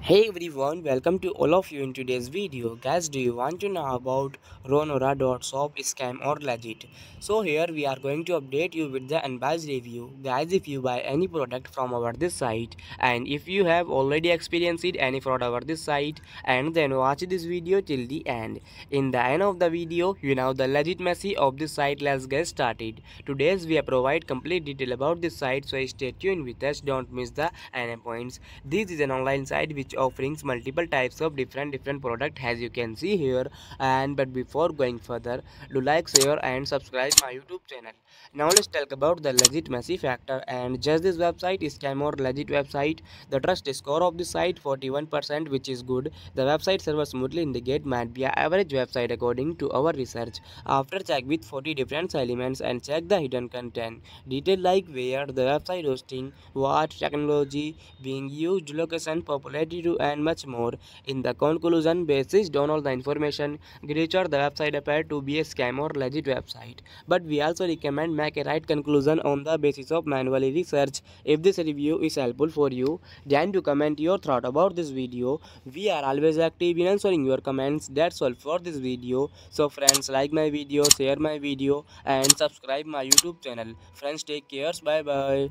Hey everyone, welcome to all of you in today's video. Guys, do you want to know about Ronora.shop scam or legit? So here we are going to update you with the unbiased review. Guys, if you buy any product from our this site and if you have already experienced any fraud over this site and then watch this video till the end. In the end of the video, you know the legitimacy of this site. Let's get started. Today's we provide complete detail about this site so stay tuned with us. Don't miss the any points. This is an online site which offerings multiple types of different different product as you can see here. And but before going further do like share and subscribe my youtube channel. Now let's talk about the legitimacy factor. And just this website is scam or legit website. The trust score of the site 41% which is good. The website server smoothly indicate might be an average website according to our research. After check with 40 different elements and check the hidden content detail like where the website hosting what technology being used location popularity and much more. In the conclusion, based on all the information, Greater the website appeared to be a scam or legit website. But we also recommend make a right conclusion on the basis of manually research. If this review is helpful for you, then to comment your thought about this video. We are always active in answering your comments. That's all for this video. So friends, like my video, share my video and subscribe my YouTube channel. Friends, take care. Bye bye.